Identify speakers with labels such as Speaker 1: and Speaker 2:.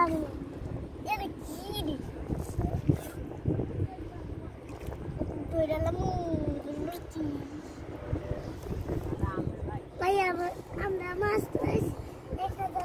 Speaker 1: Um, dia begini. Tu dalam mulutnya. Bayar, ambil mas terus. Eh, kita.